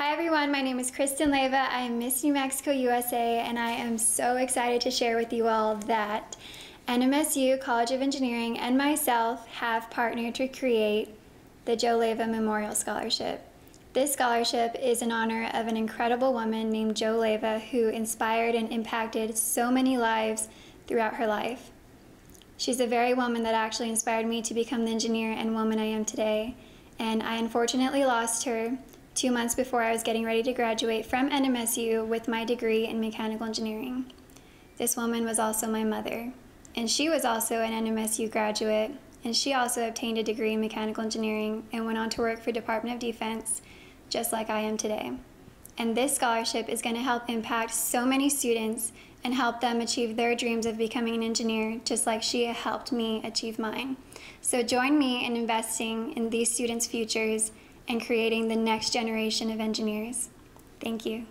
Hi everyone, my name is Kristen Leyva. I am Miss New Mexico USA and I am so excited to share with you all that NMSU College of Engineering and myself have partnered to create the Jo Leyva Memorial Scholarship. This scholarship is in honor of an incredible woman named Jo Leyva who inspired and impacted so many lives throughout her life. She's the very woman that actually inspired me to become the engineer and woman I am today. And I unfortunately lost her two months before I was getting ready to graduate from NMSU with my degree in mechanical engineering. This woman was also my mother, and she was also an NMSU graduate, and she also obtained a degree in mechanical engineering and went on to work for Department of Defense, just like I am today. And this scholarship is going to help impact so many students and help them achieve their dreams of becoming an engineer, just like she helped me achieve mine. So join me in investing in these students' futures and creating the next generation of engineers. Thank you.